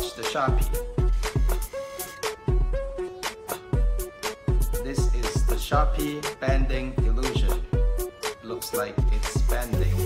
watch the sharpie. This is the sharpie bending illusion. Looks like it's bending.